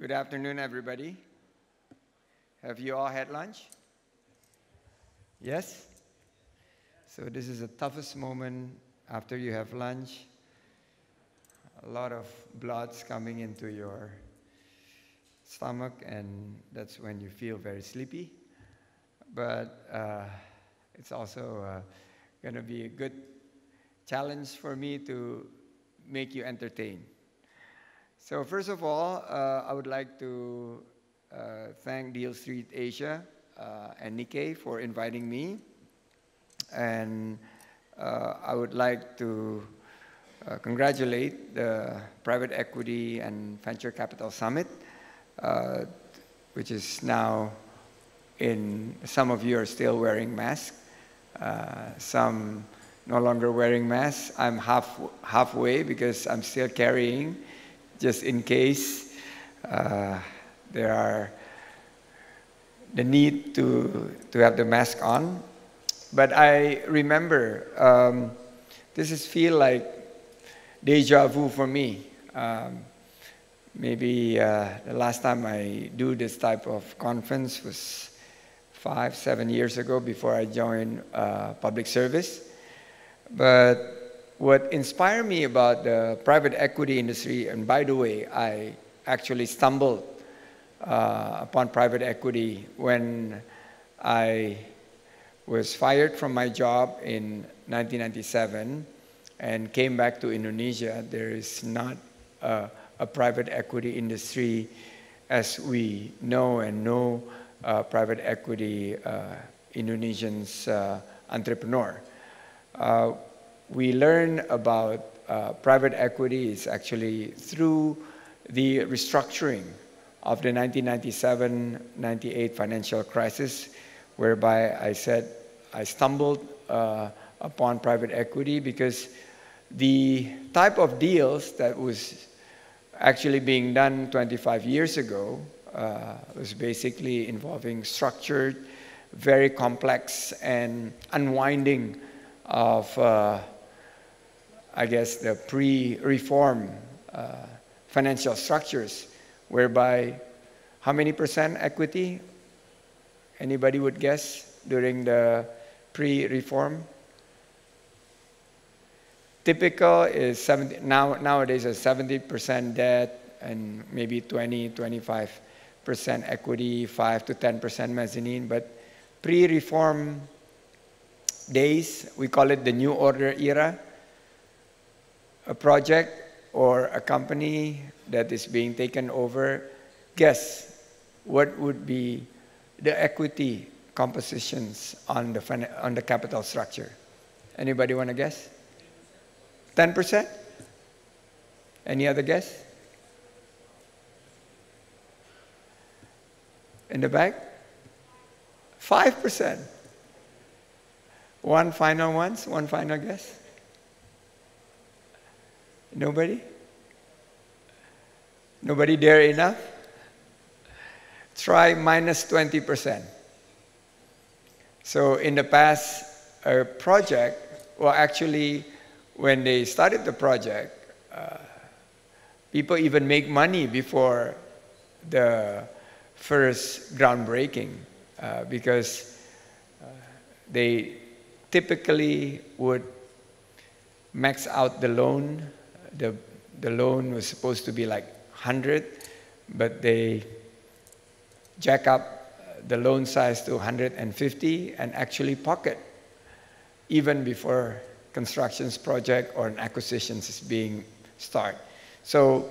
Good afternoon, everybody. Have you all had lunch? Yes? So, this is the toughest moment after you have lunch. A lot of blood's coming into your stomach, and that's when you feel very sleepy. But uh, it's also uh, going to be a good challenge for me to make you entertain. So first of all, uh, I would like to uh, thank DealStreetAsia uh, and Nikkei for inviting me. And uh, I would like to uh, congratulate the Private Equity and Venture Capital Summit, uh, which is now in, some of you are still wearing masks, some no longer wearing masks. I'm half, halfway because I'm still carrying just in case uh, there are the need to, to have the mask on. But I remember um, this is feel like deja vu for me. Um, maybe uh, the last time I do this type of conference was five, seven years ago before I joined uh, public service. But what inspired me about the private equity industry, and by the way, I actually stumbled uh, upon private equity when I was fired from my job in 1997 and came back to Indonesia. There is not a, a private equity industry as we know and know uh, private equity uh, Indonesians uh, entrepreneur. We learn about uh, private equity is actually through the restructuring of the 1997-98 financial crisis, whereby I said I stumbled uh, upon private equity because the type of deals that was actually being done 25 years ago uh, was basically involving structured, very complex and unwinding of uh, I guess, the pre-reform uh, financial structures, whereby how many percent equity? Anybody would guess during the pre-reform? Typical is 70, now, nowadays is 70% debt and maybe 20, 25% equity, 5 to 10% mezzanine. But pre-reform days, we call it the New Order era a project or a company that is being taken over, guess what would be the equity compositions on the, on the capital structure? Anybody want to guess? 10%? Any other guess? In the back? 5%. One final ones, one final guess? Nobody? Nobody dare enough? Try minus 20%. So in the past, a project, well, actually, when they started the project, uh, people even make money before the first groundbreaking uh, because uh, they typically would max out the loan the, the loan was supposed to be like 100, but they jack up the loan size to 150 and actually pocket even before constructions project or an acquisitions is being start. So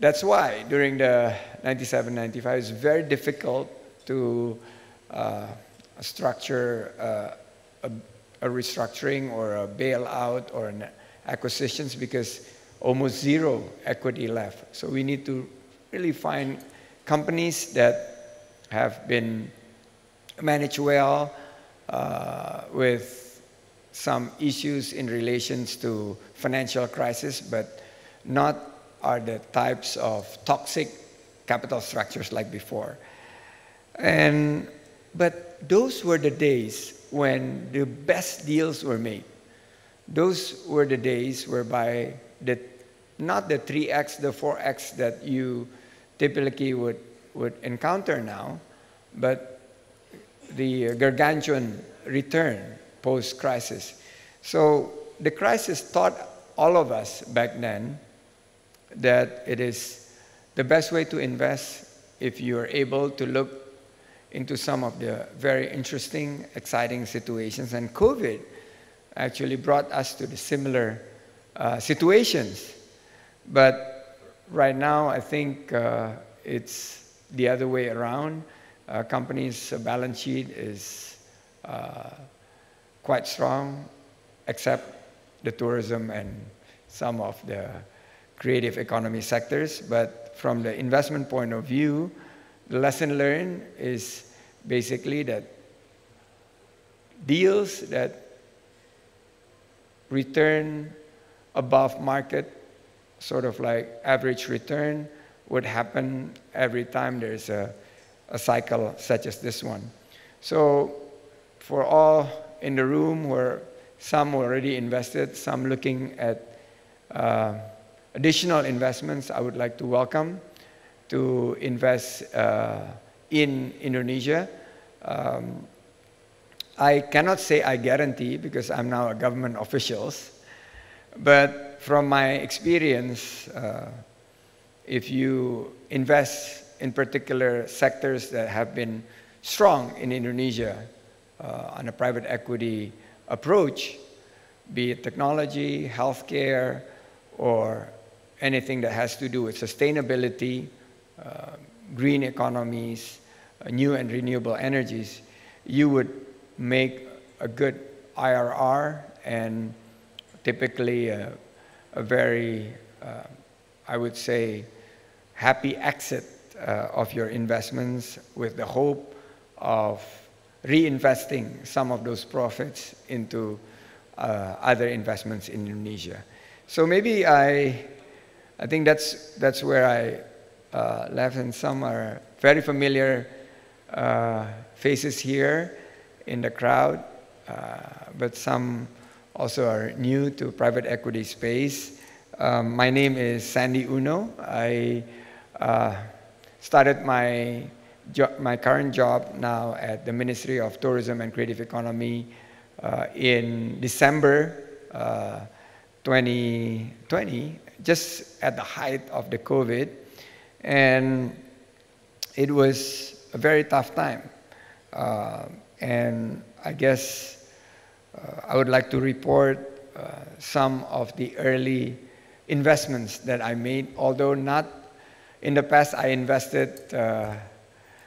that's why during the 97, 95, it's very difficult to uh, structure uh, a, a, restructuring or a bailout or an acquisitions because almost zero equity left. So we need to really find companies that have been managed well uh, with some issues in relations to financial crisis, but not are the types of toxic capital structures like before. And, but those were the days when the best deals were made. Those were the days whereby the not the 3x, the 4x that you typically would, would encounter now, but the gargantuan return post crisis. So the crisis taught all of us back then that it is the best way to invest if you are able to look into some of the very interesting, exciting situations. And COVID actually brought us to the similar uh, situations. But right now, I think uh, it's the other way around. Uh, companies' balance sheet is uh, quite strong, except the tourism and some of the creative economy sectors. But from the investment point of view, the lesson learned is basically that deals that return above market, sort of like average return, would happen every time there's a, a cycle such as this one. So for all in the room where some already invested, some looking at uh, additional investments, I would like to welcome to invest uh, in Indonesia. Um, I cannot say I guarantee because I'm now a government official, but from my experience, uh, if you invest in particular sectors that have been strong in Indonesia uh, on a private equity approach, be it technology, healthcare, or anything that has to do with sustainability, uh, green economies, uh, new and renewable energies, you would make a good IRR and typically a, a very, uh, I would say, happy exit uh, of your investments with the hope of reinvesting some of those profits into uh, other investments in Indonesia. So maybe I, I think that's, that's where I uh, left, and some are very familiar uh, faces here in the crowd, uh, but some also are new to private equity space. Um, my name is Sandi Uno. I uh, started my my current job now at the Ministry of Tourism and Creative Economy uh, in December uh, 2020, just at the height of the COVID. And it was a very tough time. Uh, and I guess uh, I would like to report uh, some of the early investments that I made, although not in the past I invested uh,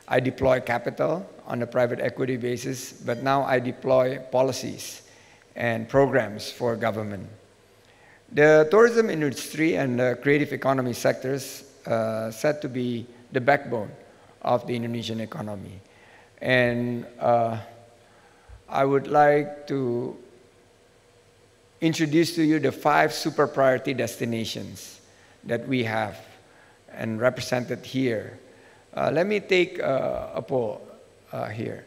I deploy capital on a private equity basis, but now I deploy policies and programs for government. The tourism industry and the creative economy sectors uh, said to be the backbone of the Indonesian economy. And uh, I would like to introduce to you the five super priority destinations that we have and represented here uh, let me take uh, a poll uh, here.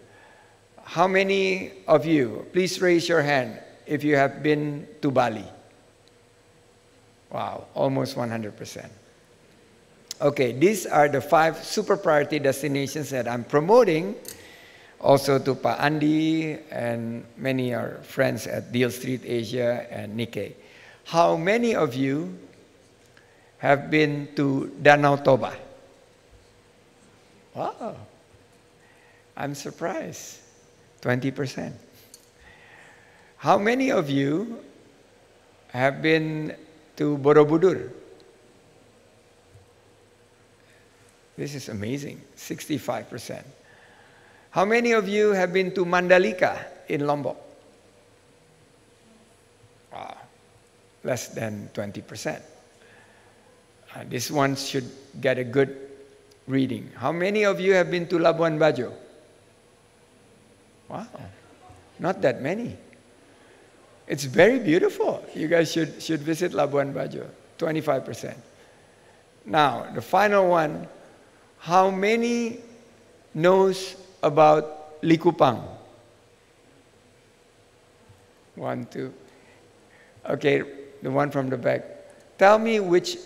How many of you, please raise your hand if you have been to Bali? Wow, almost 100%. Okay, these are the five super priority destinations that I'm promoting also to Pa Andi and many are friends at DealStreetAsia and Nikkei. How many of you have been to Danau Toba? Wow. I'm surprised. 20%. How many of you have been to Borobudur? This is amazing. 65%. How many of you have been to Mandalika in Lombok? Wow. Less than 20%. Uh, this one should get a good reading. How many of you have been to Labuan Bajo? Wow, not that many. It's very beautiful. You guys should, should visit Labuan Bajo, 25%. Now, the final one, how many knows about Likupang? One, two. Okay, the one from the back. Tell me which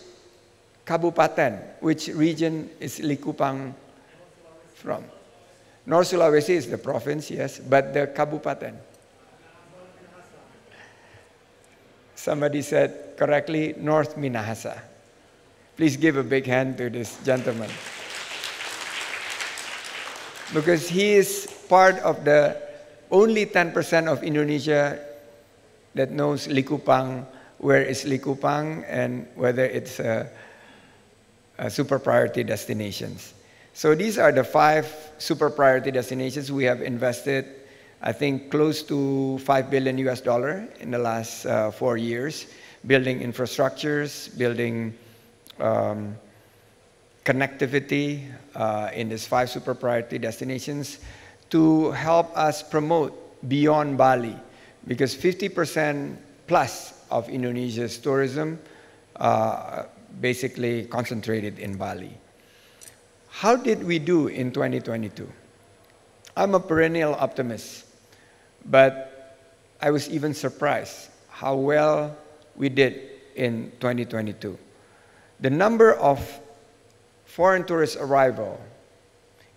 kabupaten. Which region is Likupang from? North Sulawesi is the province, yes, but the kabupaten. Somebody said correctly, North Minahasa. Please give a big hand to this gentleman. Because he is part of the only 10% of Indonesia that knows Likupang, where is Likupang, and whether it's a, a super priority destinations. So these are the five super priority destinations we have invested I think close to 5 billion US dollar in the last uh, four years, building infrastructures, building um, connectivity uh, in these five super priority destinations to help us promote beyond Bali, because 50% plus of Indonesia's tourism uh, basically concentrated in Bali. How did we do in 2022? I'm a perennial optimist. But I was even surprised how well we did in 2022. The number of foreign tourist arrival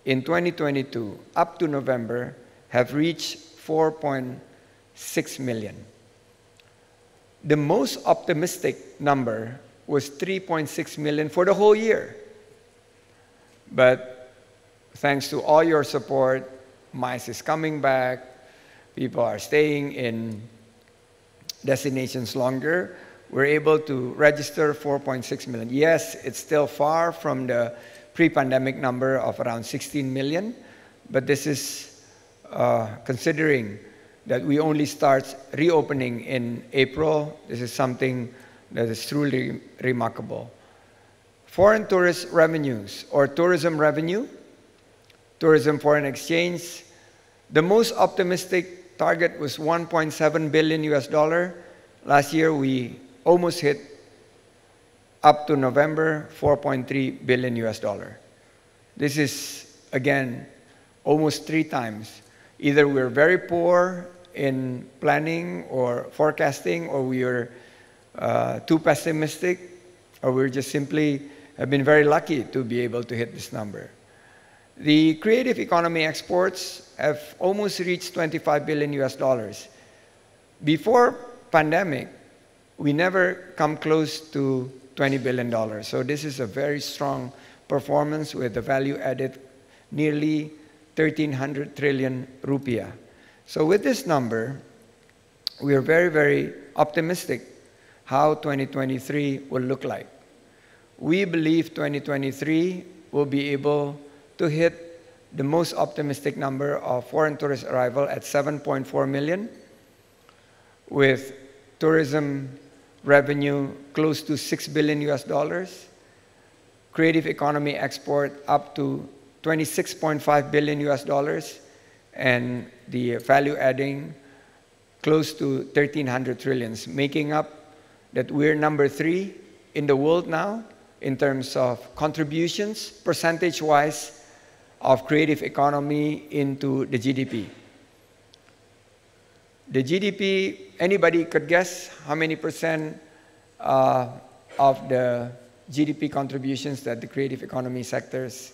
in 2022 up to November have reached 4.6 million. The most optimistic number was 3.6 million for the whole year. But thanks to all your support, MICE is coming back, people are staying in destinations longer, we're able to register 4.6 million. Yes, it's still far from the pre-pandemic number of around 16 million, but this is uh, considering that we only start reopening in April. This is something that is truly remarkable. Foreign tourist revenues or tourism revenue, tourism foreign exchange, the most optimistic target was 1.7 billion US dollar. Last year we almost hit up to November 4.3 billion US dollar. This is again almost three times. Either we're very poor in planning or forecasting, or we are uh, too pessimistic, or we're just simply have been very lucky to be able to hit this number. The creative economy exports have almost reached 25 billion US dollars. Before pandemic, we never come close to 20 billion dollars. So this is a very strong performance with the value added nearly 1300 trillion rupiah. So with this number, we are very, very optimistic how 2023 will look like. We believe 2023 will be able to hit the most optimistic number of foreign tourist arrival at 7.4 million, with tourism revenue close to 6 billion US dollars, creative economy export up to 26.5 billion US dollars, and the value adding close to 1300 trillions, making up that we're number three in the world now in terms of contributions, percentage-wise, of creative economy into the GDP. The GDP, anybody could guess how many percent uh, of the GDP contributions that the creative economy sectors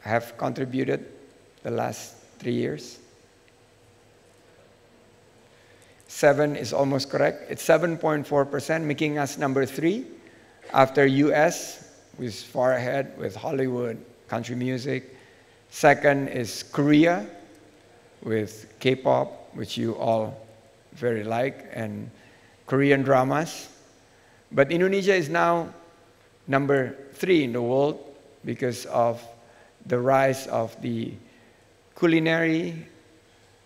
have contributed the last three years? Seven is almost correct. It's 7.4%, making us number three after US, who is far ahead with Hollywood, country music. Second is Korea with K-pop, which you all very like, and Korean dramas. But Indonesia is now number three in the world because of the rise of the culinary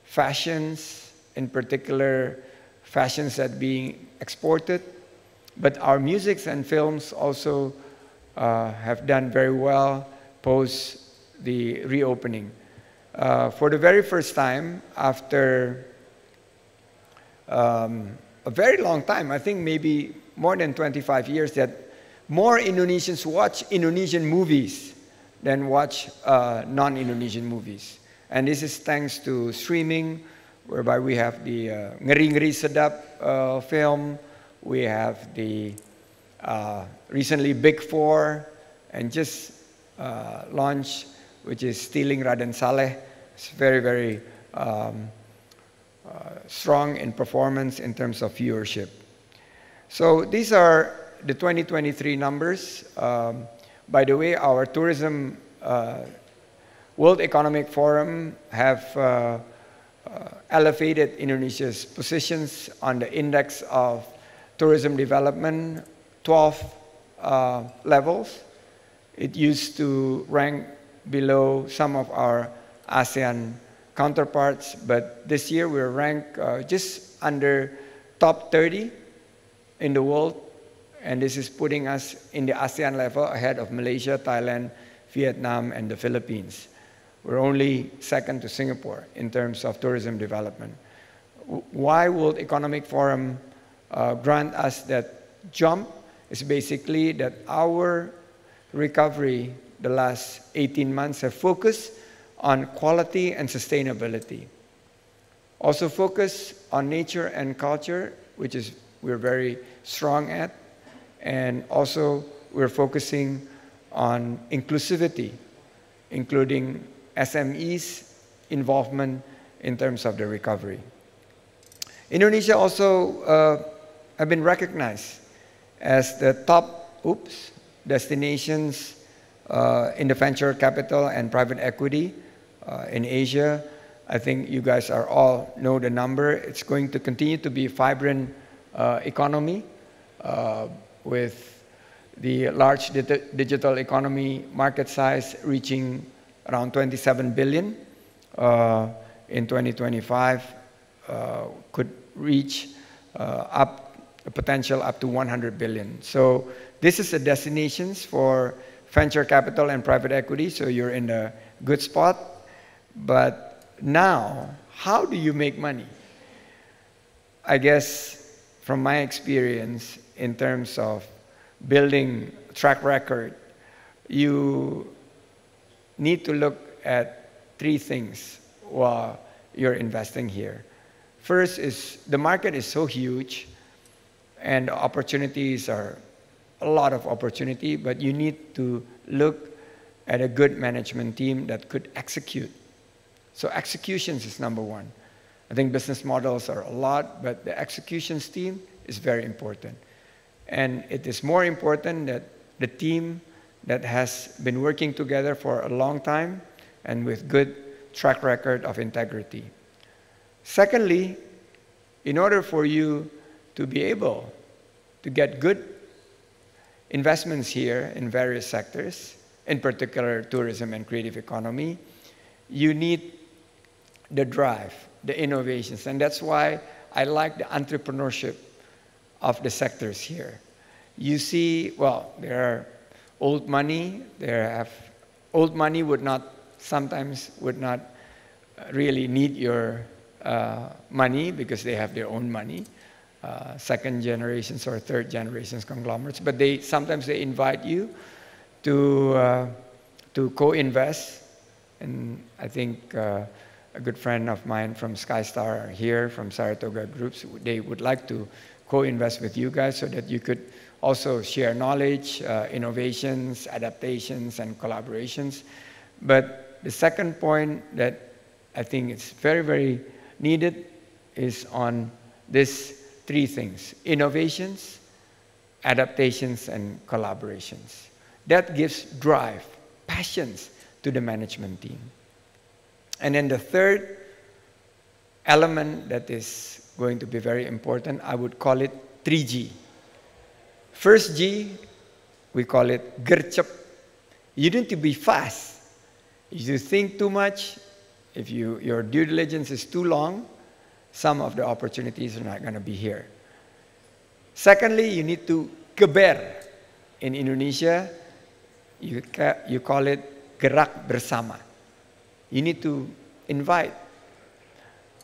fashions, in particular fashions that being exported. But our musics and films also uh, have done very well post the reopening. Uh, for the very first time, after um, a very long time, I think maybe more than 25 years, that more Indonesians watch Indonesian movies than watch uh, non-Indonesian movies. And this is thanks to streaming, whereby we have the uh, Ngeri Ngeri Sedap uh, film, we have the uh, recently Big Four, and just uh, launched, which is Stealing Raden Saleh. It's very, very um, uh, strong in performance in terms of viewership. So these are the 2023 numbers. Um, by the way, our tourism uh, World Economic Forum have uh, uh, elevated Indonesia's positions on the index of tourism development 12 uh, levels. It used to rank below some of our ASEAN counterparts, but this year we're ranked uh, just under top 30 in the world, and this is putting us in the ASEAN level ahead of Malaysia, Thailand, Vietnam, and the Philippines. We're only second to Singapore in terms of tourism development. Why World Economic Forum uh, grant us that jump is basically that our recovery the last 18 months have focused on quality and sustainability. Also focus on nature and culture, which is we're very strong at. And also we're focusing on inclusivity, including SMEs involvement in terms of the recovery. Indonesia also uh, have been recognized as the top, oops, destinations in the venture capital and private equity uh, in Asia. I think you guys are all know the number. It's going to continue to be a vibrant uh, economy uh, with the large digital economy market size reaching around 27 billion uh, in 2025 uh, could reach up a potential up to 100 billion. So this is the destinations for venture capital and private equity, so you're in a good spot. But now, how do you make money? I guess from my experience in terms of building track record, you need to look at three things while you're investing here. First is the market is so huge and opportunities are a lot of opportunity, but you need to look at a good management team that could execute. So executions is number one. I think business models are a lot, but the executions team is very important. And it is more important that the team that has been working together for a long time and with good track record of integrity. Secondly, in order for you to be able to get good investments here in various sectors, in particular tourism and creative economy, you need the drive, the innovations. And that's why I like the entrepreneurship of the sectors here. You see, well, there are old money, there have old money would not sometimes would not really need your uh, money because they have their own money. Uh, second generations or third generations conglomerates, but they sometimes they invite you to uh, to co-invest. And I think uh, a good friend of mine from SkyStar here from Saratoga Groups, they would like to co-invest with you guys so that you could also share knowledge, uh, innovations, adaptations, and collaborations. But the second point that I think is very, very needed is on this three things innovations, adaptations, and collaborations. That gives drive, passions to the management team. And then the third element that is going to be very important, I would call it 3G. First G, we call it gercep. You need to be fast. If you think too much, if you, your due diligence is too long, some of the opportunities are not going to be here. Secondly, you need to geber. In Indonesia, you, you call it gerak bersama. You need to invite.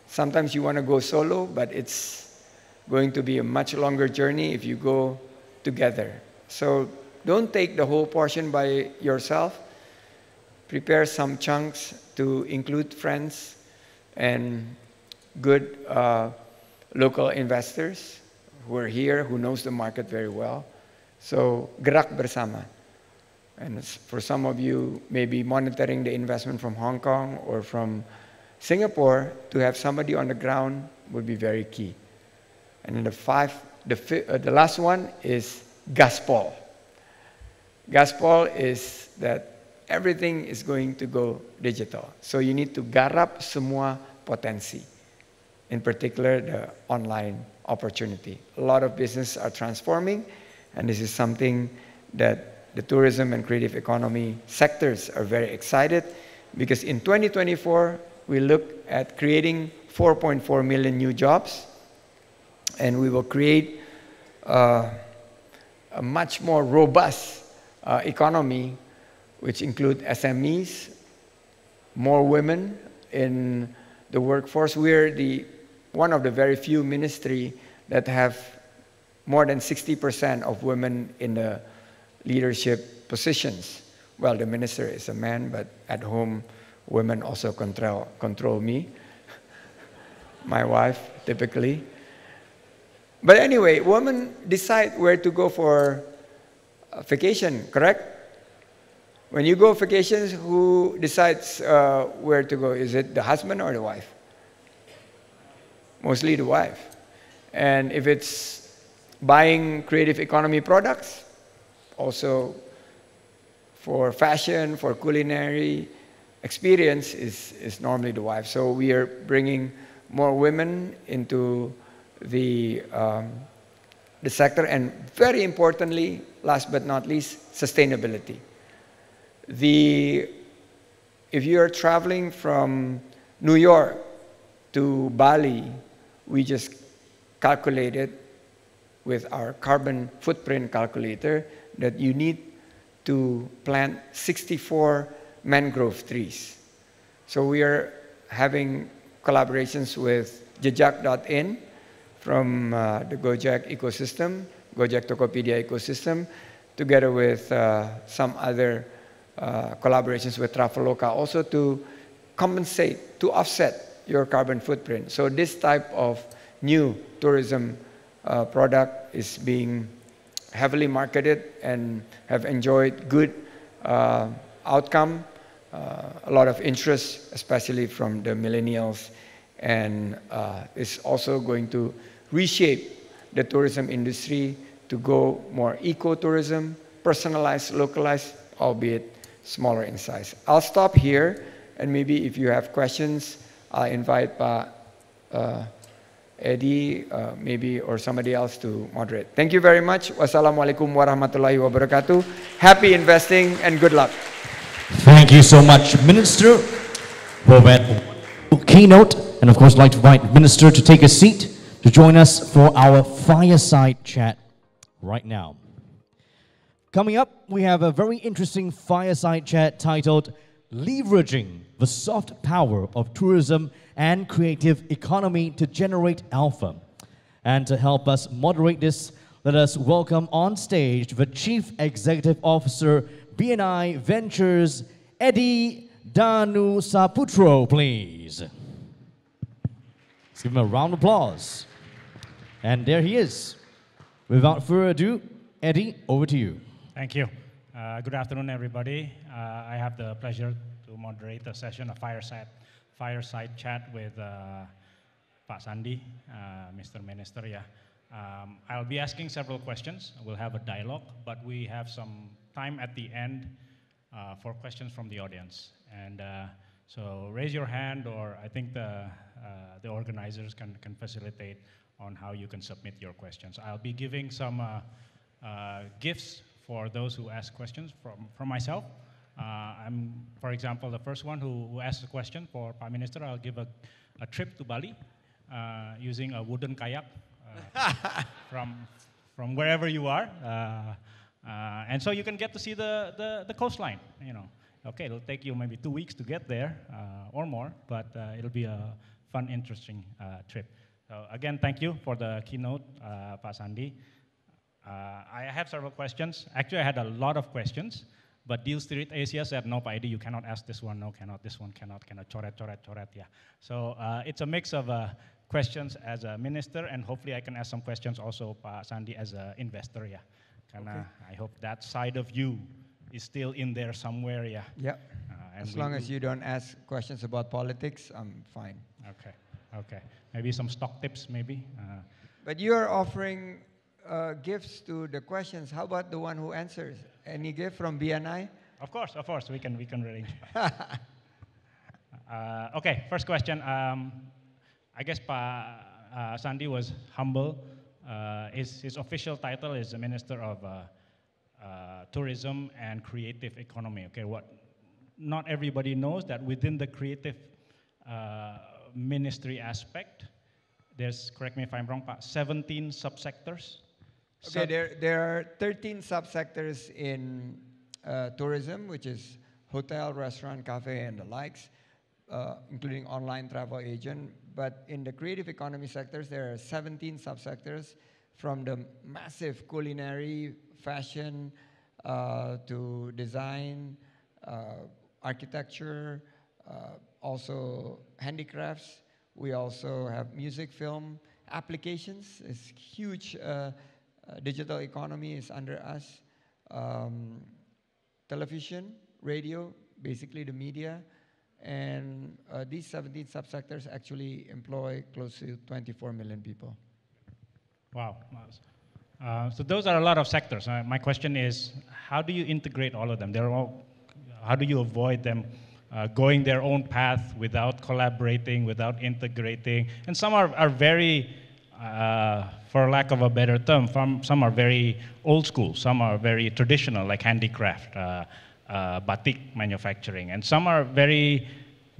Sometimes you want to go solo, but it's going to be a much longer journey if you go together. So don't take the whole portion by yourself. Prepare some chunks to include friends and good uh, local investors who are here, who knows the market very well. So, gerak bersama. And for some of you, maybe monitoring the investment from Hong Kong or from Singapore, to have somebody on the ground would be very key. And then the five, the, uh, the last one is Gaspol. Gaspol is that everything is going to go digital. So you need to garap semua potensi, in particular the online opportunity. A lot of businesses are transforming, and this is something that the tourism and creative economy sectors are very excited because in 2024, we look at creating 4.4 million new jobs, and we will create uh, a much more robust uh, economy, which include SMEs, more women in the workforce. We're the one of the very few ministry that have more than 60% of women in the leadership positions. Well, the minister is a man, but at home, women also control, control me. My wife, typically. But anyway, women decide where to go for vacation, correct? When you go vacations, who decides uh, where to go? Is it the husband or the wife? Mostly the wife. And if it's buying creative economy products, also for fashion, for culinary experience is, is normally the wife. So we are bringing more women into the, um, the sector and very importantly, last but not least, sustainability. The, if you are traveling from New York to Bali, we just calculated with our carbon footprint calculator that you need to plant 64 mangrove trees. So we are having collaborations with Jejak.in from uh, the Gojek ecosystem, Gojek Tokopedia ecosystem, together with uh, some other uh, collaborations with Traveloka also to compensate, to offset your carbon footprint. So this type of new tourism uh, product is being heavily marketed and have enjoyed good uh, outcome, uh, a lot of interest, especially from the millennials, and uh, is also going to reshape the tourism industry to go more eco-tourism, personalized, localized, albeit smaller in size. I'll stop here, and maybe if you have questions, I'll invite Pa uh, Eddi, uh, maybe, or somebody else to moderate. Thank you very much. Wassalamualaikum warahmatullahi wabarakatuh. Happy investing and good luck. Thank you so much, Minister, for that keynote. And of course, I'd like to invite Minister to take a seat to join us for our fireside chat right now. Coming up, we have a very interesting fireside chat titled Leveraging the Soft Power of Tourism and Creative Economy to Generate Alpha. And to help us moderate this, let us welcome on stage the Chief Executive Officer, BNI Ventures, Eddie Danu Saputro, please. Let's give him a round of applause. And there he is. Without further ado, Eddi, over to you. Thank you. Uh, good afternoon, everybody. Uh, I have the pleasure to moderate a session, a fireside, fireside chat with uh, Pak Sandi, uh, Mr. Minister. Yeah. Um, I'll be asking several questions. We'll have a dialogue, but we have some time at the end uh, for questions from the audience. And uh, so raise your hand, or I think the, the organizers can, can facilitate on how you can submit your questions. I'll be giving some uh, uh, gifts for those who ask questions from, from myself. Uh, I'm, for example, the first one who, who asks a question for Prime Minister. I'll give a, a trip to Bali uh, using a wooden kayak uh, from, from wherever you are. Uh, and so you can get to see the, the, the coastline, you know. Okay, it'll take you maybe two weeks to get there or more, but it'll be a fun, interesting trip. So again, thank you for the keynote, uh, Pak Sandi. Uh, I have several questions. Actually, I had a lot of questions, but DealStreetAsia said, no, Pak Eddi, you cannot ask this one, no, cannot, this one cannot, cannot, choret, choret, choret, yeah. So uh, it's a mix of uh, questions as a minister, and hopefully I can ask some questions also, Pak Sandi, as an investor, yeah. Karena I hope that side of you is still in there somewhere, yeah. Yeah. Uh, As long as you don't ask questions about politics, I'm fine. Okay, okay. Maybe some stock tips, maybe. Uh, But you are offering uh, gifts to the questions. How about the one who answers? Any gift from BNI? of course, of course, we can we can arrange. uh, okay, first question. Um, I guess Pa uh, Sandi was humble. Uh, his his official title is the Minister of uh, uh, Tourism and Creative Economy. Okay, what? Not everybody knows that within the creative ministry aspect, there's correct me if I'm wrong, Pa, 17 subsectors. Okay, there, there are 13 subsectors in uh, tourism, which is hotel, restaurant, cafe, and the likes, uh, including online travel agent. But in the creative economy sectors, there are 17 subsectors from the massive culinary, fashion, uh, to design, uh, architecture, uh, also handicrafts. We also have music, film, applications. It's huge. Uh, digital economy is under us. Um, television, radio, basically the media, and uh, these 17 subsectors actually employ close to 24 million people. Wow. Uh, so those are a lot of sectors. Uh, my question is, how do you integrate all of them? They're all, how do you avoid them uh, going their own path without collaborating, without integrating? And some are, are very, uh, for lack of a better term, from, some are very old school. Some are very traditional, like handicraft, uh, uh, batik manufacturing, and some are very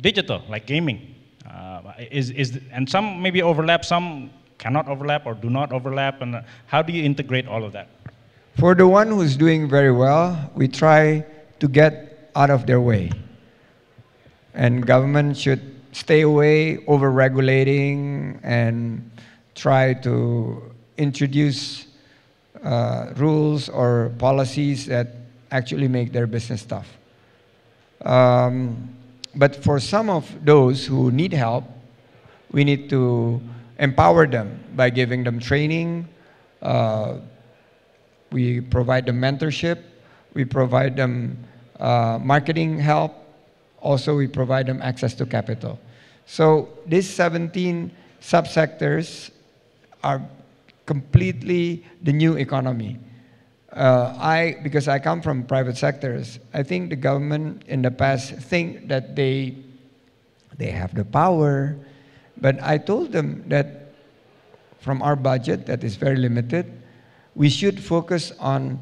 digital, like gaming. Uh, is, is, and some maybe overlap, some cannot overlap or do not overlap, and uh, how do you integrate all of that? For the one who's doing very well, we try to get out of their way. And government should stay away over regulating and try to introduce uh, rules or policies that actually make their business tough. Um, but for some of those who need help, we need to empower them by giving them training. Uh, we provide them mentorship. We provide them uh, marketing help. Also, we provide them access to capital. So these 17 subsectors are completely the new economy. Uh, I, because I come from private sectors, I think the government in the past think that they, they have the power, but I told them that from our budget that is very limited, we should focus on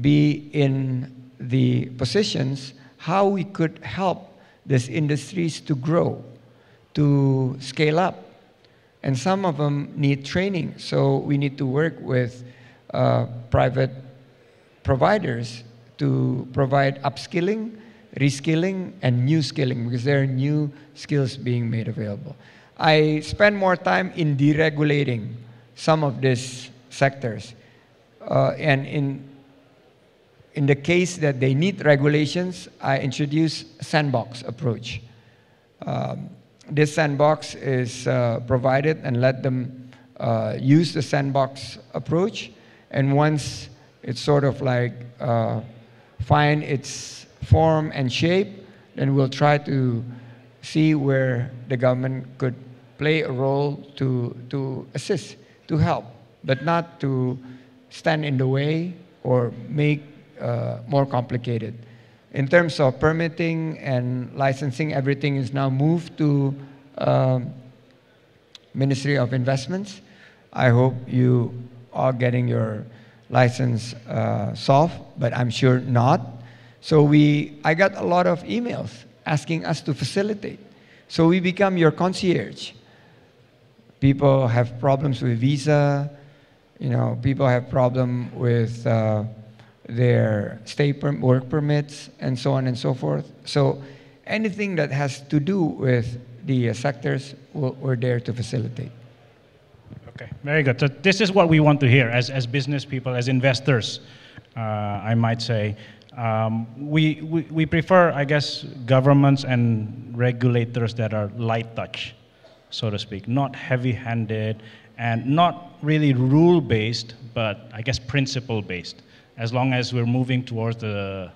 be in the positions how we could help these industries to grow, to scale up. And some of them need training, so we need to work with uh, private providers to provide upskilling, reskilling, and new skilling because there are new skills being made available. I spend more time in deregulating some of these sectors. Uh, and in, in the case that they need regulations, I introduce sandbox approach. Um, this sandbox is uh, provided and let them uh, use the sandbox approach. And once it's sort of like uh, find its form and shape, then we'll try to see where the government could play a role to, to assist, to help, but not to stand in the way or make uh, more complicated. In terms of permitting and licensing, everything is now moved to um, Ministry of Investments. I hope you are getting your license uh, solved, but I'm sure not. So we, I got a lot of emails asking us to facilitate. So we become your concierge. People have problems with visa. You know, people have problem with uh, their stay work permits and so on and so forth. So anything that has to do with the uh, sectors, we're, we're there to facilitate. Okay, very good. So this is what we want to hear as, as business people, as investors, uh, I might say. Um, we, we, we prefer, I guess, governments and regulators that are light touch, so to speak, not heavy handed and not really rule based, but I guess principle based. As long as we're moving towards the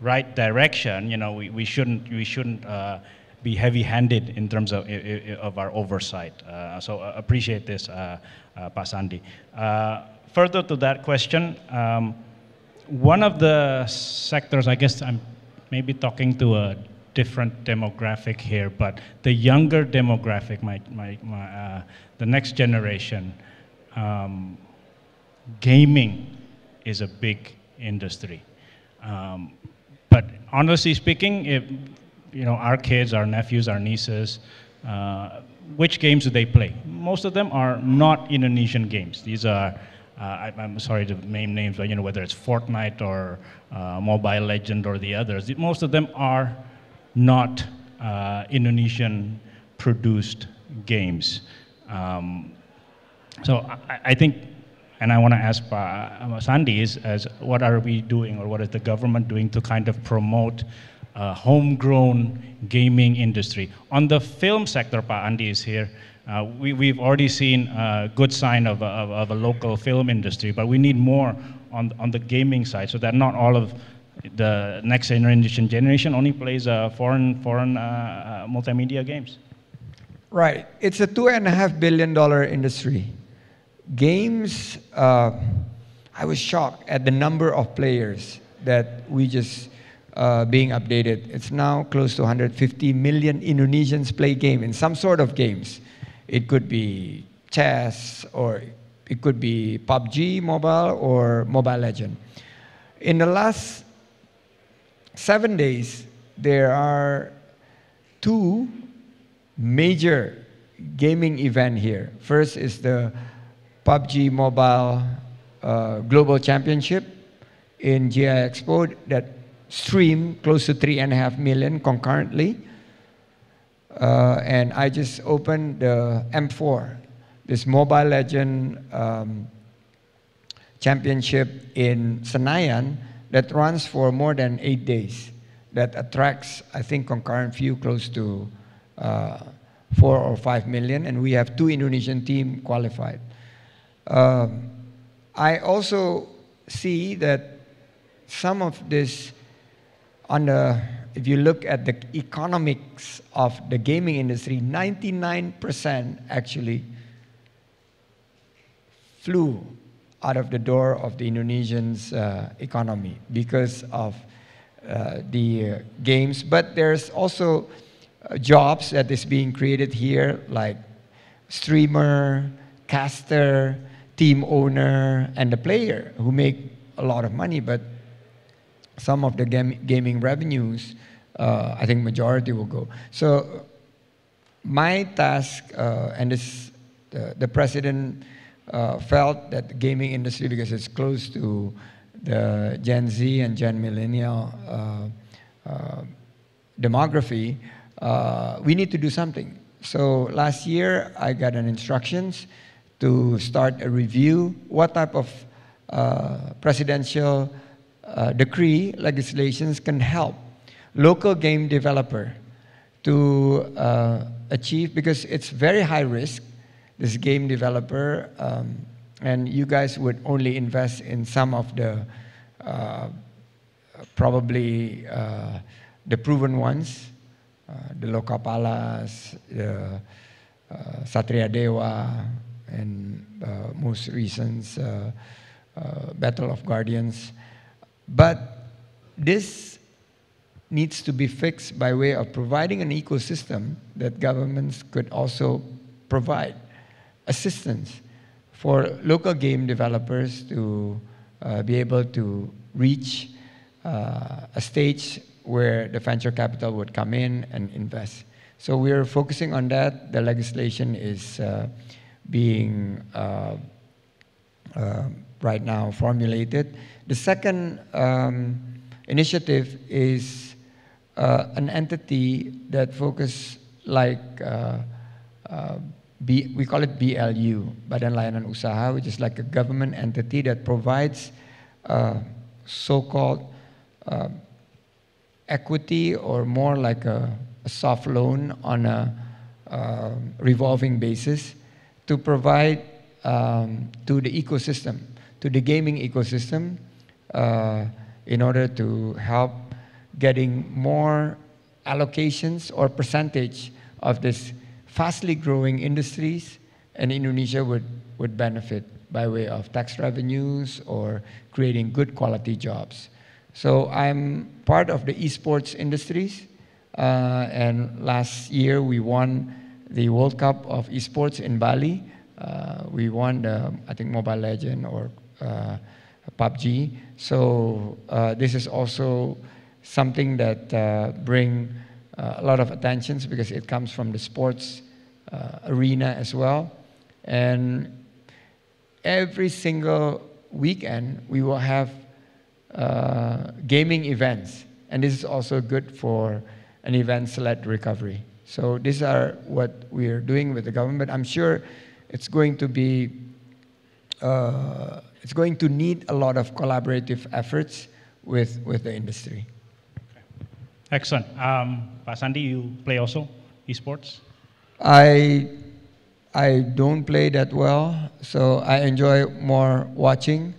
right direction, you know, we, we shouldn't, we shouldn't uh, be heavy-handed in terms of, of our oversight. Uh, so uh, appreciate this, uh, uh, Pak Uh, further to that question, um, one of the sectors, I guess I'm maybe talking to a different demographic here, but the younger demographic, my, my, my the next generation, um, gaming is a big industry. Um, but honestly speaking, if you know our kids, our nephews, our nieces, uh, which games do they play? Most of them are not Indonesian games. These are uh, I, am sorry to name names, but you know whether it's Fortnite or uh, Mobile Legend or the others. Most of them are not uh, Indonesian produced games. Um, so I, I, think, and I want to ask uh, Sandi is, as what are we doing or what is the government doing to kind of promote uh, homegrown gaming industry? On the film sector, Pak Andi is here. Uh, we, have already seen a good sign of a, of, of a, local film industry, but we need more on, on the gaming side so that not all of the next generation generation only plays uh, foreign foreign uh, uh, multimedia games. Right. It's a two and a half billion dollar industry. Games. Uh, I was shocked at the number of players that we just uh, being updated. It's now close to 150 million Indonesians play game in some sort of games. It could be chess or it could be PUBG mobile or Mobile Legend. In the last seven days, there are two major gaming event here. First is the PUBG Mobile uh, Global Championship in GI Expo that streamed close to three and a half million concurrently. Uh, and I just opened the M4, this Mobile Legend um, championship in Senayan that runs for more than eight days, that attracts, I think, concurrent view close to uh, four or five million, and we have two Indonesian team qualified. Um, I also see that some of this, on the, if you look at the economics of the gaming industry, 99% actually flew out of the door of the Indonesian's uh, economy because of uh, the uh, games. But there's also uh, jobs that is being created here, like streamer, caster, team owner, and the player who make a lot of money. But some of the gam- gaming revenues, uh, I think majority will go. So my task, uh, and this, the president uh, felt that the gaming industry, because it's close to the Gen Z and Gen Millennial uh, uh, demography, uh, we need to do something. So last year, I got an instructions to start a review. What type of uh, presidential uh, decree legislations can help local game developer to achieve because it's very high risk this game developer, um, and you guys would only invest in some of the uh, probably uh, the proven ones, uh, the Lokapalas, the uh, Satria Dewa, and uh, most recent uh, Battle of Guardians. But this needs to be fixed by way of providing an ecosystem that governments could also provide assistance for local game developers to uh, be able to reach uh, a stage where the venture capital would come in and invest. So we're focusing on that. The legislation is uh, being uh, uh, right now formulated. The second um, initiative is uh, an entity that focus like B, we call it BLU, Badan Layanan Usaha, which is like a government entity that provides uh, so-called uh, equity or more like a, a, soft loan on a uh, revolving basis to provide um, to the ecosystem, to the gaming ecosystem, uh, in order to help getting more allocations or percentage of this fastly growing industries, and Indonesia would, would benefit by way of tax revenues or creating good quality jobs. So I'm part of the esports industries, uh, and last year we won the World Cup of esports in Bali. Uh, we won the, I think, Mobile Legend or uh, PUBG. So uh, this is also something that uh, bring uh, a lot of attention because it comes from the sports uh, arena as well. And every single weekend we will have gaming events, and this is also good for an event-led recovery. So these are what we are doing with the government. I'm sure it's going to be uh, it's going to need a lot of collaborative efforts with with the industry. Excellent. Um, Sandi, you play also esports? I I don't play that well, so I enjoy more watching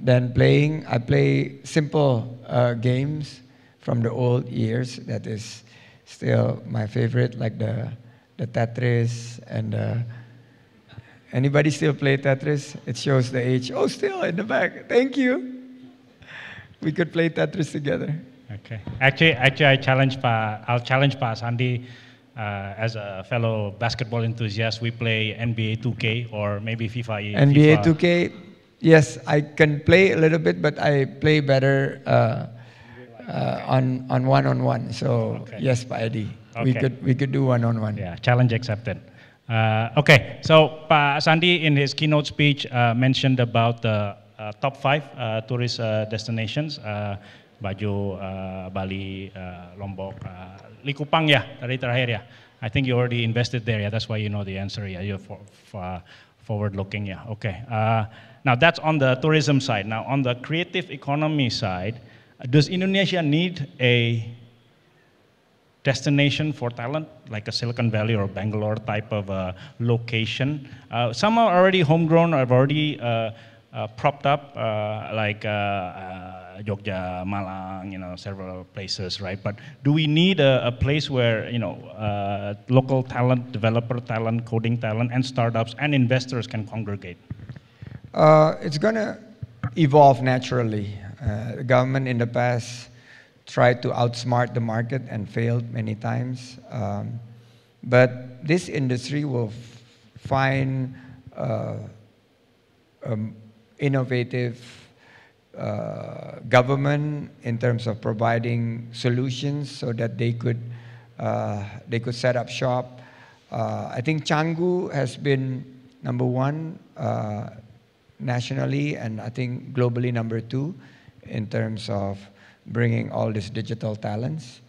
than playing. I play simple uh, games from the old years. That is still my favorite, like the the Tetris and the. Anybody still play Tetris? It shows the age. Oh, still in the back. Thank you. We could play Tetris together. Okay. Actually, actually, I challenge Pa. I'll challenge Pa Sandi. Uh, as a fellow basketball enthusiast, we play NBA 2K or maybe FIFA. NBA FIFA. 2K, yes, I can play a little bit, but I play better uh, uh, on on one on one. So Okay. yes, Pa Eddi, we could we could do one on one. Yeah, challenge accepted. Uh, okay, so Pa Sandi in his keynote speech uh, mentioned about the uh, top five uh, tourist uh, destinations, uh, Bajo, uh, Bali, uh, Lombok, uh, Likupang ya, tadi terakhir ya. I think you already invested there, yeah, that's why you know the answer, yeah, you're for, for, forward looking, yeah, okay. Uh, now that's on the tourism side. Now on the creative economy side, does Indonesia need a destination for talent, like a Silicon Valley or Bangalore type of uh, location. Uh, some are already homegrown, are already uh, uh, propped up, uh, like uh, uh, Jogja, Malang, you know, several places, right? But do we need a, a place where, you know, local talent, developer talent, coding talent, and startups and investors can congregate? It's gonna evolve naturally. Uh, the government in the past tried to outsmart the market and failed many times. Um, but this industry will find uh, um, innovative uh, government in terms of providing solutions so that they could uh, they could set up shop. Uh, I think Canggu has been number one uh, nationally, and I think globally number two in terms of bringing all these digital talents.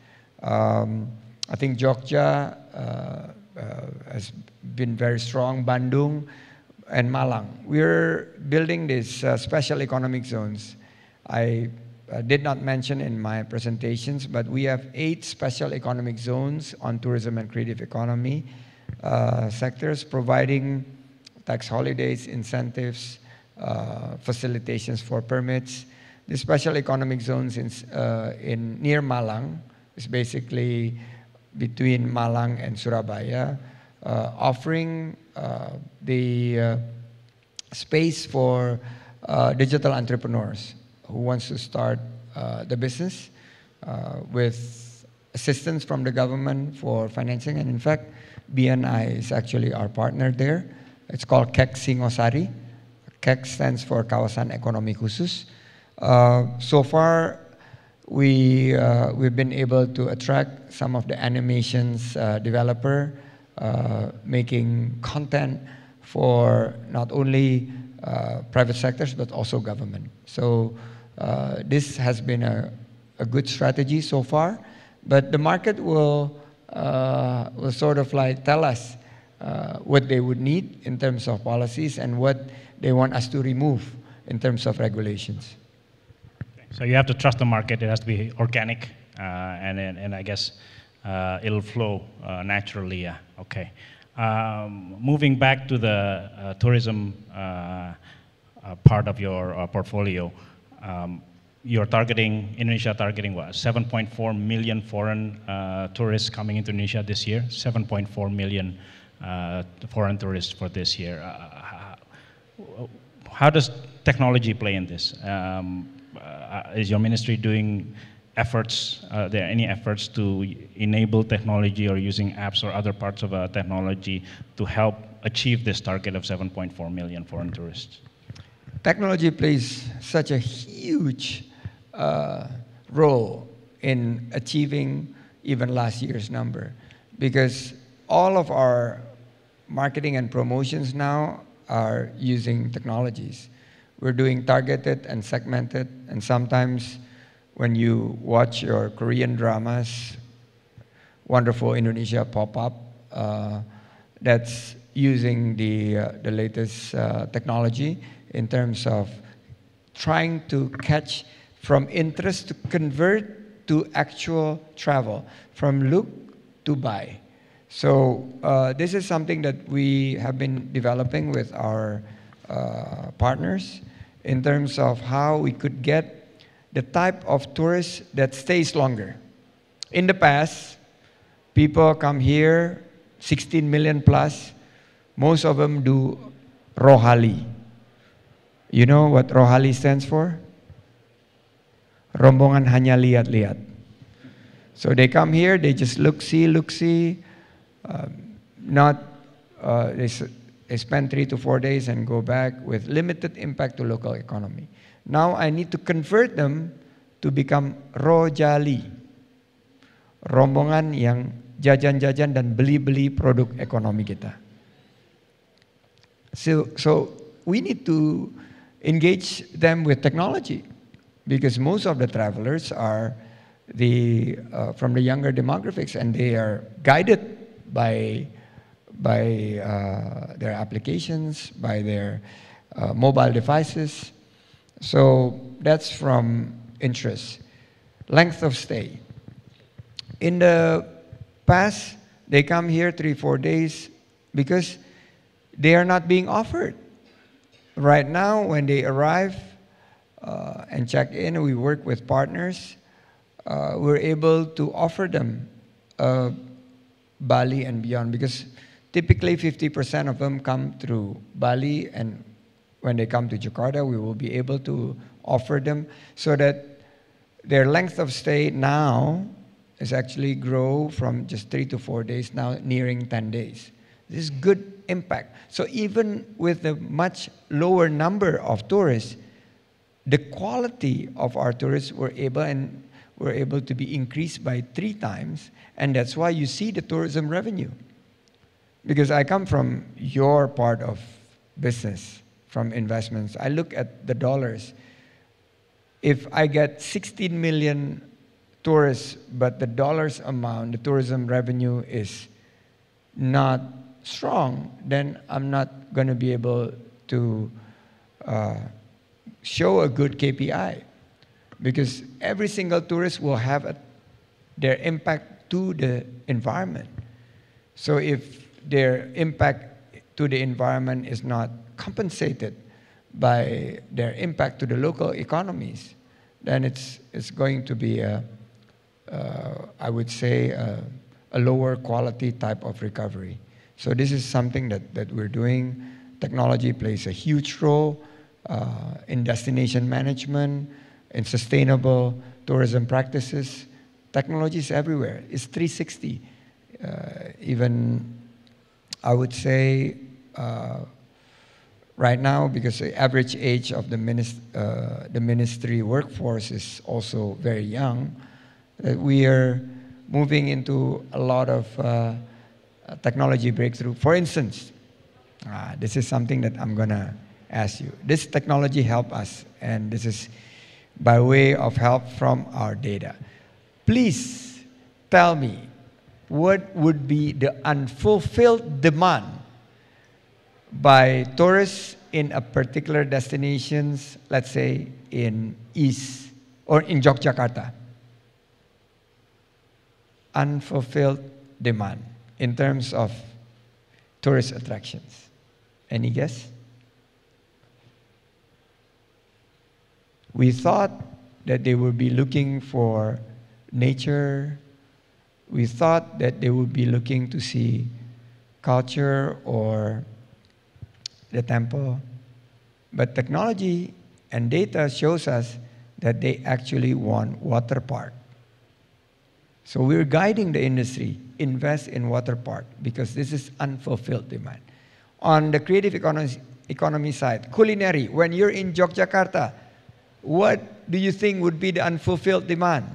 Um, I think Jogja uh, uh, has been very strong. Bandung and Malang. We're building these uh, special economic zones. I did not mention in my presentations, but we have eight special economic zones on tourism and creative economy uh, sectors, providing tax holidays, incentives, uh, facilitations for permits. The special economic zones in, uh, in near Malang is basically between Malang and Surabaya, uh, offering uh, the space for digital entrepreneurs who wants to start the business with assistance from the government for financing. And in fact, BNI is actually our partner there. It's called KEK Singosari. KEK stands for Kawasan Ekonomi Khusus. Uh, so far, we, uh, we've been able to attract some of the animations uh, developer making content for not only private sectors but also government. So this has been a, a good strategy so far, but the market will, uh, will sort of like tell us uh, what they would need in terms of policies and what they want us to remove in terms of regulations. So you have to trust the market. It has to be organic, uh, and, and and I guess uh, it'll flow uh, naturally. Yeah. Okay. Um, moving back to the uh, tourism uh, part of your portfolio, um, you're targeting, Indonesia targeting what, 7.4 million foreign tourists coming into Indonesia this year? 7.4 million foreign tourists for this year. How does technology play in this? Um, is your ministry doing efforts, are there any efforts to enable technology or using apps or other parts of uh, technology to help achieve this target of 7.4 million foreign tourists? Technology plays such a huge uh, role in achieving even last year's number because all of our marketing and promotions now are using technologies. We're doing targeted and segmented, and sometimes when you watch your Korean dramas, wonderful Indonesia pop up, uh, that's using the, uh, the latest uh, technology in terms of trying to catch from interest to convert to actual travel, from look to buy. So uh, this is something that we have been developing with our uh, partners in terms of how we could get the type of tourist that stays longer. In the past, people come here, 16 million plus, most of them do Rohali. You know what Rohali stands for? Rombongan hanya lihat-lihat. So they come here, they just look see, look see, um, not uh, they, they spend three to four days and go back with limited impact to local economy. Now I need to convert them to become rojali. Rombongan yang jajan-jajan dan beli-beli produk ekonomi kita. So, so we need to engage them with technology because most of the travelers are the, uh, from the younger demographics and they are guided by, by uh, their applications, by their uh, mobile devices. So that's from interest. Length of stay. In the past, they come here three, four days because they are not being offered. Right now, when they arrive uh, and check in, we work with partners. Uh, we're able to offer them a Bali and beyond because typically 50% of them come through Bali and when they come to Jakarta, we will be able to offer them so that their length of stay now is actually grow from just three to four days now nearing 10 days. This is good impact. So even with the much lower number of tourists, the quality of our tourists were able and were able to be increased by three times and that's why you see the tourism revenue. Because I come from your part of business, from investments. I look at the dollars. If I get 16 million tourists, but the dollars amount, the tourism revenue is not strong, then I'm not going to be able to uh, show a good KPI. Because every single tourist will have a, their impact to the environment. So if their impact to the environment is not compensated by their impact to the local economies, then it's, it's going to be, a, uh, I would say, a, a, lower quality type of recovery. So this is something that, that we're doing. Technology plays a huge role uh, in destination management, in sustainable tourism practices, Technology is everywhere. It's 360. Uh, even, I would say, uh, right now, because the average age of the, minist- uh, the ministry workforce is also very young, that we are moving into a lot of uh, technology breakthrough. For instance, uh, this is something that I'm going to ask you. This technology help us, and this is by way of help from our data. Please tell me what would be the unfulfilled demand by tourists in a particular destinations, let's say in East or in Yogyakarta. Unfulfilled demand in terms of tourist attractions? Any guess? We thought that they would be looking for nature. We thought that they would be looking to see culture or the temple. But technology and data shows us that they actually want water park. So we're guiding the industry, invest in water park because this is unfulfilled demand. On the creative economy, economy side, culinary, when you're in Yogyakarta, what do you think would be the unfulfilled demand?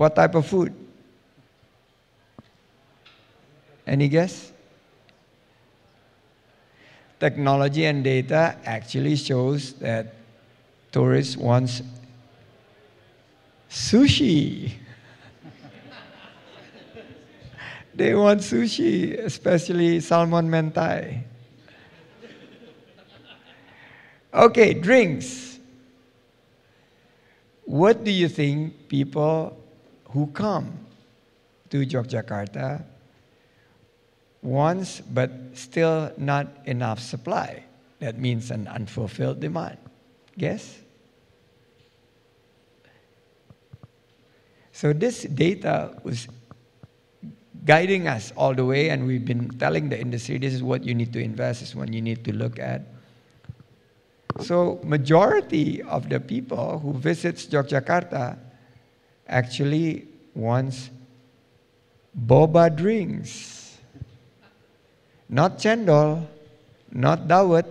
What type of food? Any guess? Technology and data actually shows that tourists want sushi. they want sushi, especially salmon mentai. Okay, drinks. What do you think people who come to Yogyakarta wants but still not enough supply? That means an unfulfilled demand. Guess? So this data was guiding us all the way, and we've been telling the industry this is what you need to invest, this is what you need to look at. So majority of the people who visits Yogyakarta actually wants boba drinks. Not chendol, not dawet,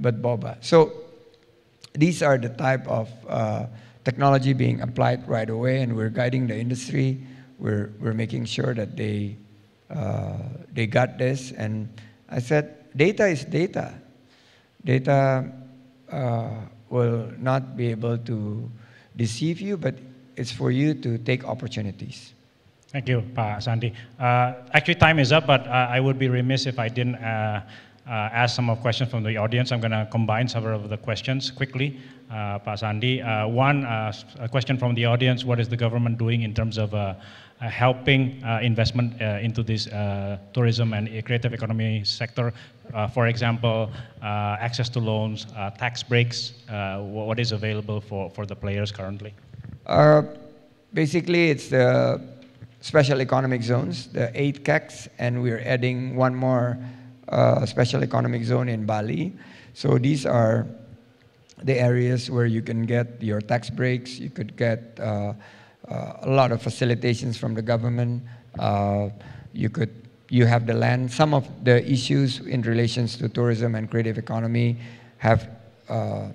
but boba. So these are the type of uh, technology being applied right away, and we're guiding the industry. We're, we're making sure that they, uh, they got this. And I said, data is data. Data uh, will not be able to deceive you, but it's for you to take opportunities. Thank you, Pa Sandi. Uh, actually, time is up, but uh, I would be remiss if I didn't uh, uh ask some of questions from the audience. I'm going to combine several of the questions quickly, uh, Pa Sandi. Uh, one, a question from the audience, what is the government doing in terms of uh, helping uh, investment uh, into this tourism and creative economy sector. for example, access to loans, tax breaks, what is available for, for the players currently? Basically, it's the special economic zones, the eight KEKs, and we're adding one more uh, special economic zone in Bali. So these are the areas where you can get your tax breaks, you could get uh, uh, a lot of facilitations from the government. Uh, you could you have the land. Some of the issues in relations to tourism and creative economy have uh,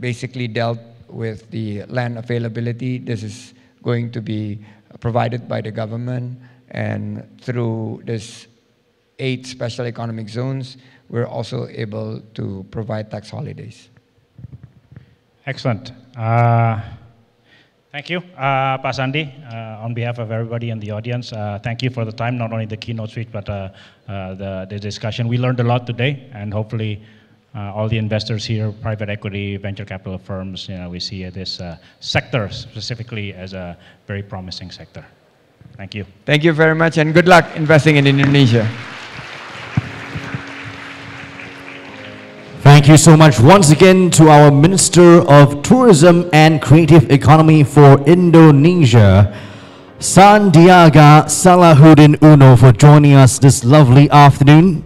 basically dealt with the land availability. This is going to be provided by the government, and through this eight special economic zones, we're also able to provide tax holidays. Excellent. Uh, Thank you, uh, Pak Sandi. Uh, on behalf of everybody in the audience, uh, thank you for the time, not only the keynote speech, but uh, uh, the, the, discussion. We learned a lot today, and hopefully uh, all the investors here, private equity, venture capital firms, you know, we see this sector specifically as a very promising sector. Thank you. Thank you very much, and good luck investing in Indonesia. Thank you so much once again to our Minister of Tourism and Creative Economy for Indonesia, Sandiaga Salahuddin Uno, for joining us this lovely afternoon.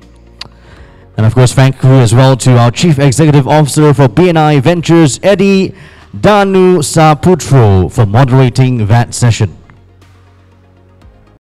And of course, thank you as well to our Chief Executive Officer for BNI Ventures, Eddie Danu Saputro, for moderating that session.